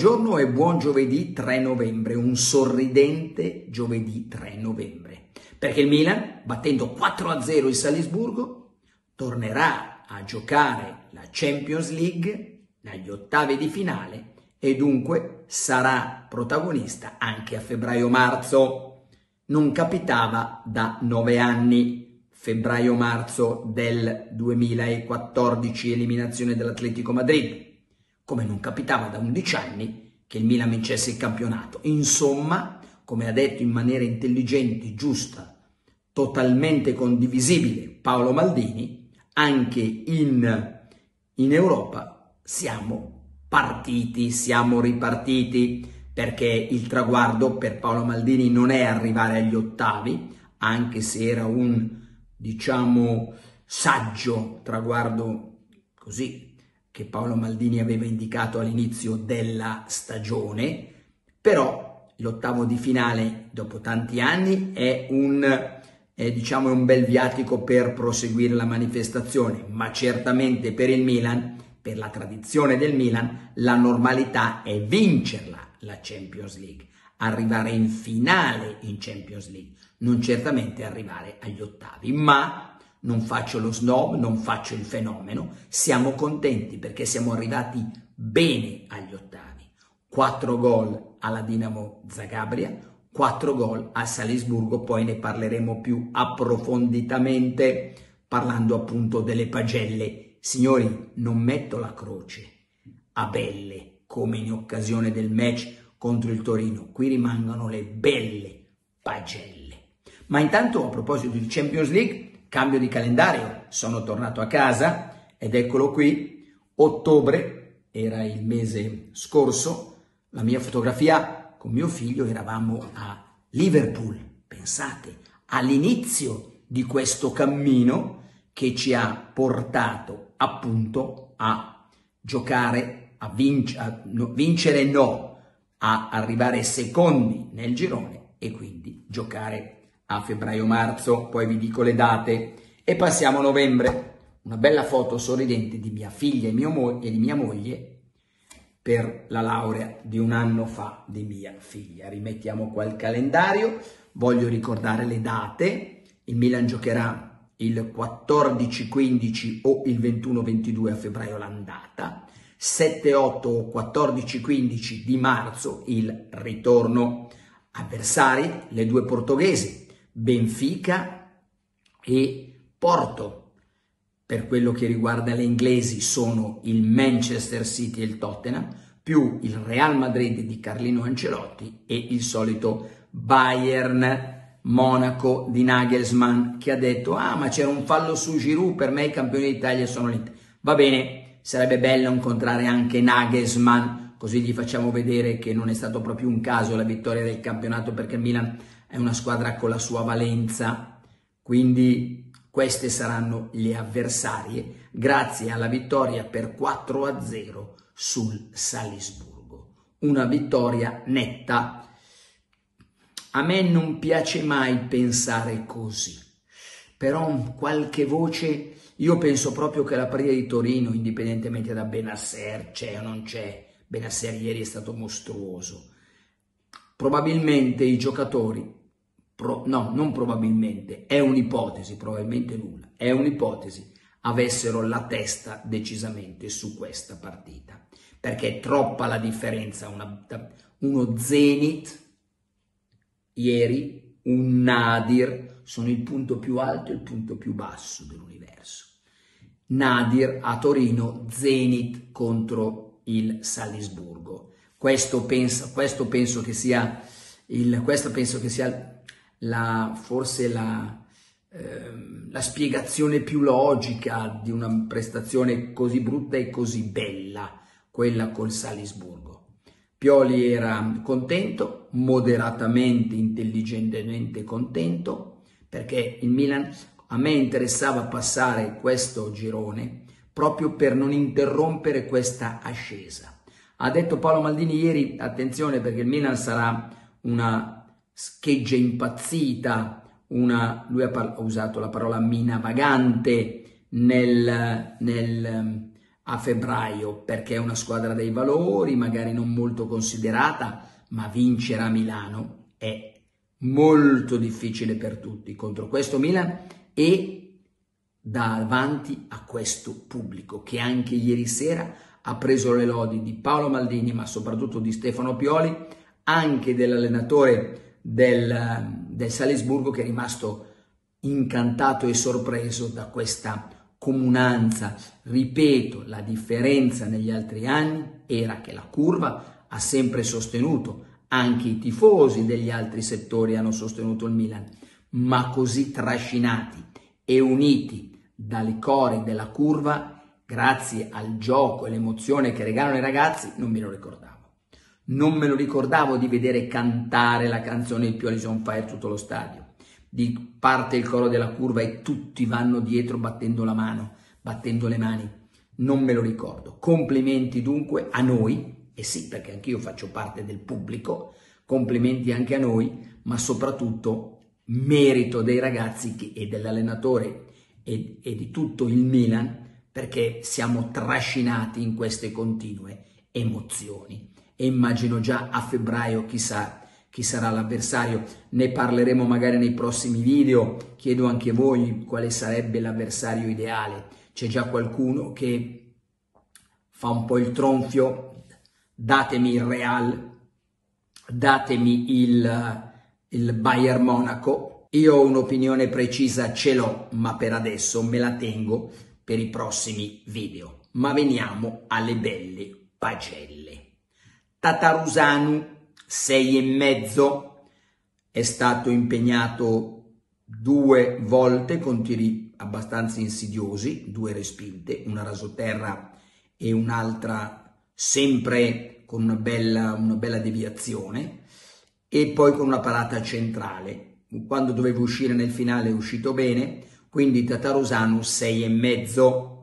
Buongiorno e buon giovedì 3 novembre, un sorridente giovedì 3 novembre, perché il Milan, battendo 4-0 il Salisburgo, tornerà a giocare la Champions League negli ottavi di finale e dunque sarà protagonista anche a febbraio-marzo. Non capitava da nove anni, febbraio-marzo del 2014, eliminazione dell'Atletico Madrid come non capitava da 11 anni che il Milan vincesse il campionato. Insomma, come ha detto in maniera intelligente, giusta, totalmente condivisibile Paolo Maldini, anche in, in Europa siamo partiti, siamo ripartiti, perché il traguardo per Paolo Maldini non è arrivare agli ottavi, anche se era un, diciamo, saggio traguardo così che Paolo Maldini aveva indicato all'inizio della stagione, però l'ottavo di finale dopo tanti anni è un, è, diciamo, un bel viatico per proseguire la manifestazione, ma certamente per il Milan, per la tradizione del Milan, la normalità è vincerla la Champions League, arrivare in finale in Champions League, non certamente arrivare agli ottavi, ma non faccio lo snob, non faccio il fenomeno, siamo contenti perché siamo arrivati bene agli ottavi. Quattro gol alla Dinamo Zagabria, quattro gol a Salisburgo, poi ne parleremo più approfonditamente parlando appunto delle pagelle. Signori, non metto la croce a belle come in occasione del match contro il Torino, qui rimangono le belle pagelle. Ma intanto a proposito di Champions League, Cambio di calendario, sono tornato a casa ed eccolo qui, ottobre, era il mese scorso, la mia fotografia con mio figlio eravamo a Liverpool, pensate, all'inizio di questo cammino che ci ha portato appunto a giocare, a, vinc- a no, vincere no, a arrivare secondi nel girone e quindi giocare a febbraio-marzo, poi vi dico le date e passiamo a novembre. Una bella foto sorridente di mia figlia e, mo- e di mia moglie per la laurea di un anno fa di mia figlia. Rimettiamo qua il calendario, voglio ricordare le date. Il Milan giocherà il 14-15 o il 21-22 a febbraio l'andata, 7-8 o 14-15 di marzo il ritorno. Avversari, le due portoghesi, Benfica e Porto. Per quello che riguarda le inglesi sono il Manchester City e il Tottenham, più il Real Madrid di Carlino Ancelotti e il solito Bayern Monaco di Nagelsmann che ha detto ah ma c'era un fallo su Giroud, per me i campioni d'Italia sono lì. Va bene, sarebbe bello incontrare anche Nagelsmann, così gli facciamo vedere che non è stato proprio un caso la vittoria del campionato perché il Milan è una squadra con la sua valenza, quindi queste saranno le avversarie grazie alla vittoria per 4 a 0 sul Salisburgo. Una vittoria netta. A me non piace mai pensare così, però qualche voce, io penso proprio che la partita di Torino, indipendentemente da Benasser, c'è o non c'è, Benasser ieri è stato mostruoso, probabilmente i giocatori pro, no, non probabilmente, è un'ipotesi, probabilmente nulla, è un'ipotesi, avessero la testa decisamente su questa partita, perché è troppa la differenza, una, uno Zenit ieri, un Nadir, sono il punto più alto e il punto più basso dell'universo. Nadir a Torino, Zenit contro il Salisburgo. Questo penso, questo penso che sia il, questo penso che sia la, forse la, eh, la spiegazione più logica di una prestazione così brutta e così bella, quella col Salisburgo. Pioli era contento, moderatamente, intelligentemente contento, perché il Milan a me interessava passare questo girone proprio per non interrompere questa ascesa. Ha detto Paolo Maldini ieri, attenzione perché il Milan sarà una scheggia impazzita, una, lui ha, par- ha, usato la parola mina vagante nel, nel, a febbraio perché è una squadra dei valori, magari non molto considerata, ma vincere a Milano è molto difficile per tutti contro questo Milan e davanti a questo pubblico che anche ieri sera ha preso le lodi di Paolo Maldini ma soprattutto di Stefano Pioli anche dell'allenatore del, del Salisburgo che è rimasto incantato e sorpreso da questa comunanza. Ripeto, la differenza negli altri anni era che la curva ha sempre sostenuto, anche i tifosi degli altri settori hanno sostenuto il Milan, ma così trascinati e uniti dalle core della curva, grazie al gioco e l'emozione che regalano i ragazzi, non me lo ricordavo. Non me lo ricordavo di vedere cantare la canzone Il Pioli on Fire tutto lo stadio di parte il coro della curva e tutti vanno dietro battendo la mano, battendo le mani. Non me lo ricordo. Complimenti dunque a noi, e sì perché anch'io faccio parte del pubblico, complimenti anche a noi, ma soprattutto merito dei ragazzi e dell'allenatore e, e di tutto il Milan perché siamo trascinati in queste continue emozioni e immagino già a febbraio chissà chi sarà l'avversario, ne parleremo magari nei prossimi video, chiedo anche a voi quale sarebbe l'avversario ideale, c'è già qualcuno che fa un po' il tronfio, datemi il Real, datemi il, il Bayern Monaco, io ho un'opinione precisa, ce l'ho, ma per adesso me la tengo per i prossimi video. Ma veniamo alle belle pagelle. Tatarusanu sei e mezzo, è stato impegnato due volte con tiri abbastanza insidiosi, due respinte, una rasoterra e un'altra sempre con una bella, una bella deviazione e poi con una parata centrale. Quando dovevo uscire nel finale è uscito bene, quindi Tatarusanu sei e mezzo,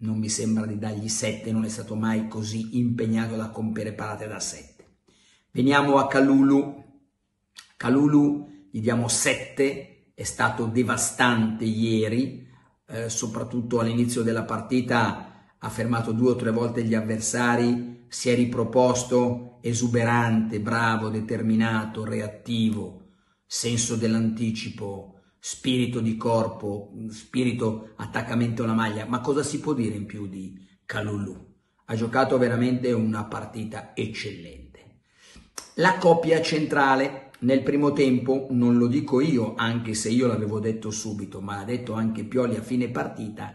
non mi sembra di dargli sette, non è stato mai così impegnato da compiere parate da sette. Veniamo a Calulu. Calulu gli diamo 7, è stato devastante ieri, eh, soprattutto all'inizio della partita ha fermato due o tre volte gli avversari, si è riproposto esuberante, bravo, determinato, reattivo, senso dell'anticipo, spirito di corpo, spirito attaccamento alla maglia. Ma cosa si può dire in più di Calulu? Ha giocato veramente una partita eccellente. La coppia centrale nel primo tempo, non lo dico io, anche se io l'avevo detto subito, ma l'ha detto anche Pioli a fine partita,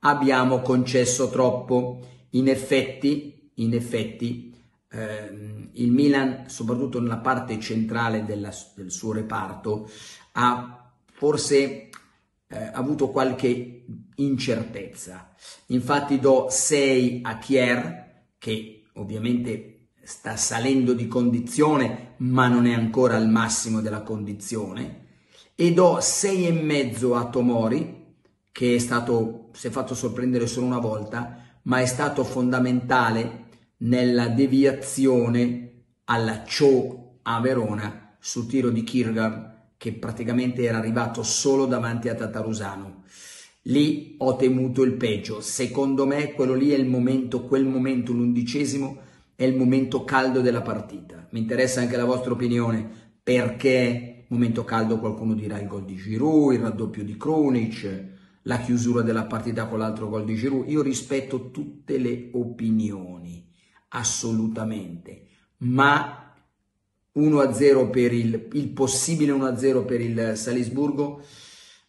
abbiamo concesso troppo. In effetti, in effetti ehm, il Milan, soprattutto nella parte centrale della, del suo reparto, ha forse eh, avuto qualche incertezza. Infatti do 6 a Kier, che ovviamente sta salendo di condizione, ma non è ancora al massimo della condizione, e do sei e mezzo a Tomori, che è stato, si è fatto sorprendere solo una volta, ma è stato fondamentale nella deviazione alla Cho a Verona sul tiro di Kirgar che praticamente era arrivato solo davanti a Tatarusano. Lì ho temuto il peggio. Secondo me quello lì è il momento, quel momento, l'undicesimo, è il momento caldo della partita. Mi interessa anche la vostra opinione perché momento caldo qualcuno dirà il gol di Giroud, il raddoppio di Krunic, la chiusura della partita con l'altro gol di Giroud. Io rispetto tutte le opinioni, assolutamente, ma 1-0 per il, il possibile 1-0 per il Salisburgo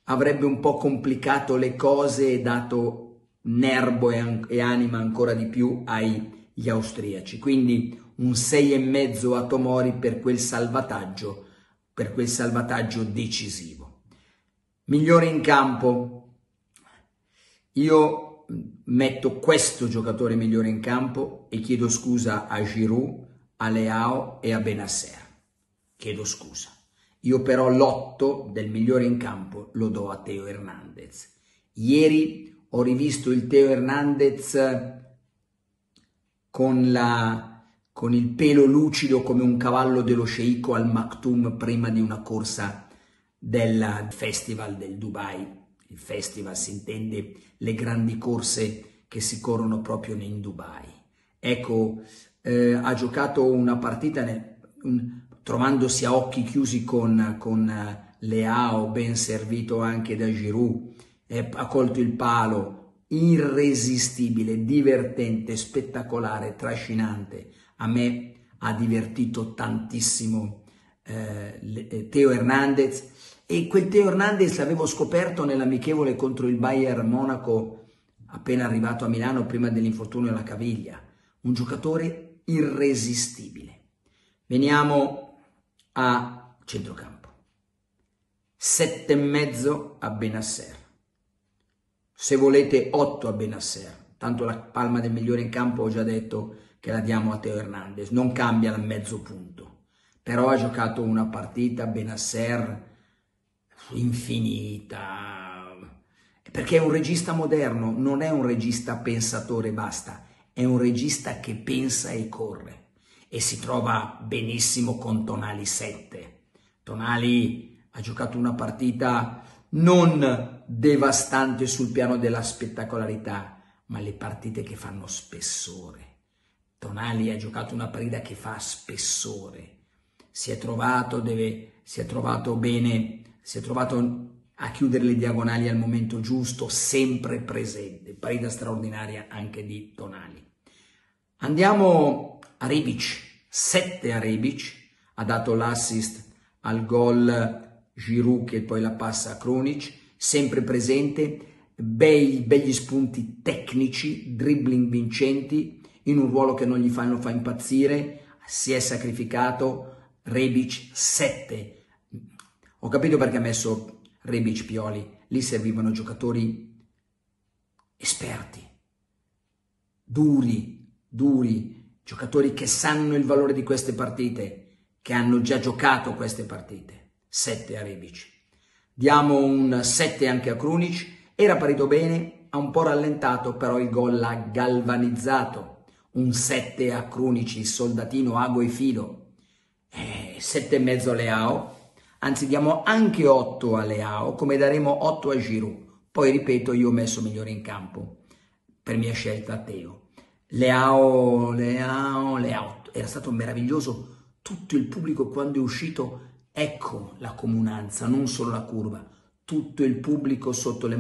avrebbe un po' complicato le cose e dato nervo e, e anima ancora di più ai gli austriaci. Quindi un 6,5 a Tomori per quel salvataggio, per quel salvataggio decisivo. Migliore in campo. Io metto questo giocatore migliore in campo e chiedo scusa a Giroud, a Leao e a Benasser. Chiedo scusa. Io però l'otto del migliore in campo lo do a Teo Hernandez. Ieri ho rivisto il Teo Hernandez con, la, con il pelo lucido come un cavallo dello sceicco al Maktoum prima di una corsa del festival del Dubai. Il festival si intende le grandi corse che si corrono proprio in Dubai. Ecco, eh, ha giocato una partita nel, un, trovandosi a occhi chiusi con, con eh, Leao, ben servito anche da Giroud, eh, ha colto il palo, irresistibile, divertente, spettacolare, trascinante. A me ha divertito tantissimo eh, eh Teo Hernandez. E quel Teo Hernandez l'avevo scoperto nell'amichevole contro il Bayern Monaco appena arrivato a Milano prima dell'infortunio alla caviglia, un giocatore irresistibile. Veniamo a centrocampo. Sette e mezzo a Benasser. Se volete otto a Benasser, tanto la palma del migliore in campo ho già detto che la diamo a Teo Hernandez, non cambia il mezzo punto. Però ha giocato una partita Benasser infinita, perché è un regista moderno, non è un regista pensatore basta, è un regista che pensa e corre e si trova benissimo con Tonali 7. Tonali ha giocato una partita non devastante sul piano della spettacolarità, ma le partite che fanno spessore. Tonali ha giocato una partita che fa spessore. Si è trovato, deve, si è trovato bene, si è trovato a chiudere le diagonali al momento giusto, sempre presente. Partita straordinaria anche di Tonali. Andiamo a Rebic, 7 a Rebic, ha dato l'assist al gol Giroud che poi la passa a Kronic, sempre presente, bei, begli spunti tecnici, dribbling vincenti, in un ruolo che non gli fa, non fa impazzire, si è sacrificato, Rebic 7. Ho capito perché ha messo Rebic Pioli, lì servivano giocatori esperti, duri, duri, giocatori che sanno il valore di queste partite, che hanno già giocato queste partite. 7 a Rebic. Diamo un 7 anche a Krunic, era parito bene, ha un po' rallentato, però il gol l'ha galvanizzato. Un 7 a Krunic, il soldatino ago e filo. Eh, 7 e mezzo a Leao, anzi diamo anche 8 a Leao, come daremo 8 a Giroud. Poi ripeto, io ho messo migliore in campo, per mia scelta Teo. Leao, Leao, Leao, era stato meraviglioso tutto il pubblico quando è uscito, ecco la comunanza, non solo la curva, tutto il pubblico sotto le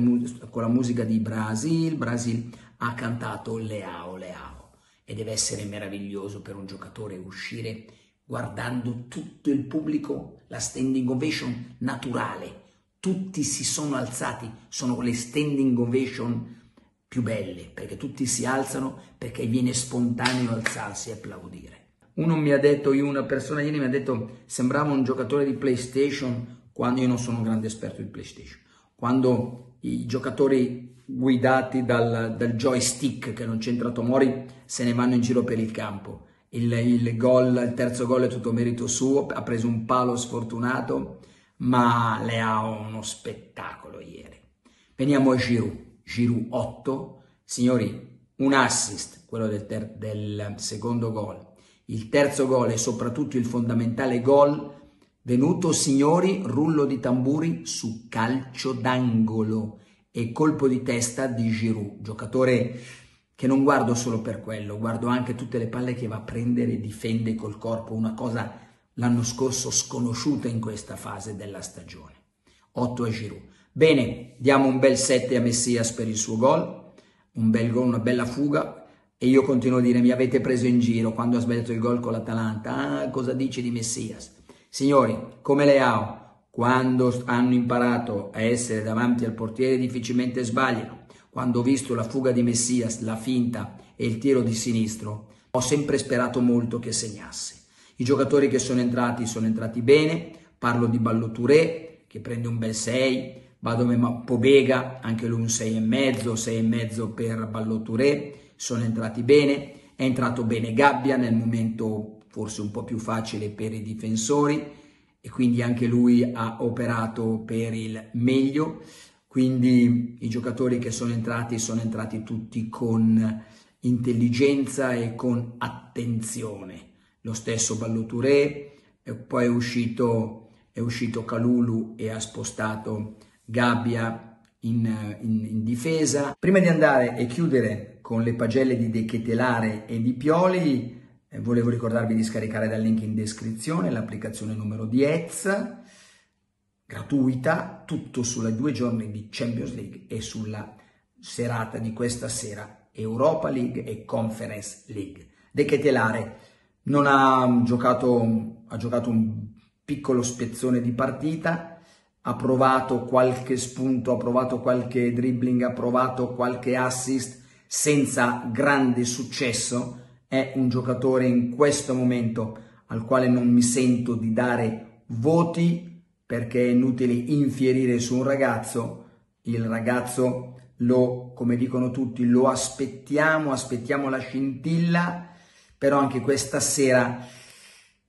con la musica di Brasil, Brasil ha cantato Leao, Leao e deve essere meraviglioso per un giocatore uscire guardando tutto il pubblico, la standing ovation naturale. Tutti si sono alzati, sono le standing ovation più belle, perché tutti si alzano, perché viene spontaneo alzarsi e applaudire. Uno mi ha detto, una persona ieri mi ha detto, sembrava un giocatore di PlayStation, quando io non sono un grande esperto di PlayStation, quando i giocatori guidati dal, dal joystick, che non c'entra Tomori, se ne vanno in giro per il campo il, il, gol, il terzo gol è tutto merito suo, ha preso un palo sfortunato, ma le ha uno spettacolo ieri. Veniamo a Giroud, Giroud 8, signori, un assist, quello del, ter- del secondo gol. Il terzo gol e soprattutto il fondamentale gol venuto, signori, rullo di tamburi su calcio d'angolo e colpo di testa di Giroud, giocatore che non guardo solo per quello, guardo anche tutte le palle che va a prendere e difende col corpo, una cosa l'anno scorso sconosciuta in questa fase della stagione. 8 a Giroud. Bene, diamo un bel 7 a Messias per il suo gol, un bel gol, una bella fuga e io continuo a dire mi avete preso in giro quando ha sbagliato il gol con l'Atalanta. Ah, cosa dici di Messias? Signori, come Leao, quando hanno imparato a essere davanti al portiere difficilmente sbagliano quando ho visto la fuga di Messias, la finta e il tiro di sinistro, ho sempre sperato molto che segnasse. I giocatori che sono entrati sono entrati bene, parlo di Ballotouré che prende un bel 6, Badome Pobega, anche lui un 6,5, 6,5 per Ballotouré, sono entrati bene, è entrato bene Gabbia nel momento forse un po' più facile per i difensori. E quindi anche lui ha operato per il meglio. Quindi i giocatori che sono entrati sono entrati tutti con intelligenza e con attenzione. Lo stesso Ballotouré, poi è uscito, è uscito Calulu e ha spostato Gabbia in, in, in difesa. Prima di andare e chiudere con le pagelle di De Chetelare e di Pioli. Eh, volevo ricordarvi di scaricare dal link in descrizione l'applicazione numero di EZ, gratuita, tutto sulle due giorni di Champions League e sulla serata di questa sera Europa League e Conference League. De Chetelare non ha giocato, ha giocato un piccolo spezzone di partita, ha provato qualche spunto, ha provato qualche dribbling, ha provato qualche assist senza grande successo. È un giocatore in questo momento al quale non mi sento di dare voti perché è inutile infierire su un ragazzo. Il ragazzo lo, come dicono tutti, lo aspettiamo, aspettiamo la scintilla, però anche questa sera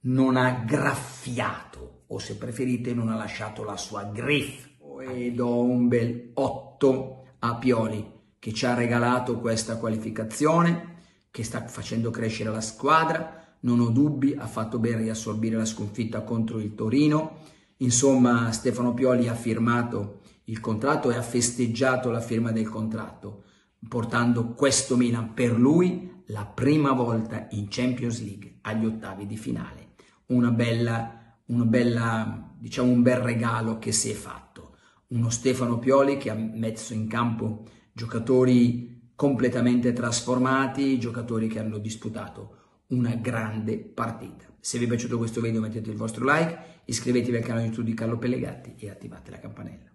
non ha graffiato, o se preferite non ha lasciato la sua griff. E do un bel 8 a Pioli, che ci ha regalato questa qualificazione, che sta facendo crescere la squadra, non ho dubbi, ha fatto bene riassorbire la sconfitta contro il Torino. Insomma, Stefano Pioli ha firmato il contratto e ha festeggiato la firma del contratto, portando questo Milan per lui la prima volta in Champions League agli ottavi di finale. Una bella, una bella, diciamo un bel regalo che si è fatto. Uno Stefano Pioli che ha messo in campo giocatori completamente trasformati, giocatori che hanno disputato una grande partita. Se vi è piaciuto questo video mettete il vostro like, iscrivetevi al canale YouTube di Carlo Pellegatti e attivate la campanella.